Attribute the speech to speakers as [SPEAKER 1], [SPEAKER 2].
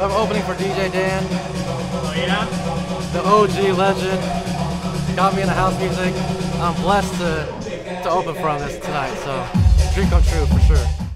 [SPEAKER 1] I'm opening for DJ Dan.
[SPEAKER 2] Oh yeah?
[SPEAKER 1] The OG legend. Got me into house music. I'm blessed to to open for him this tonight, so dream come true for sure.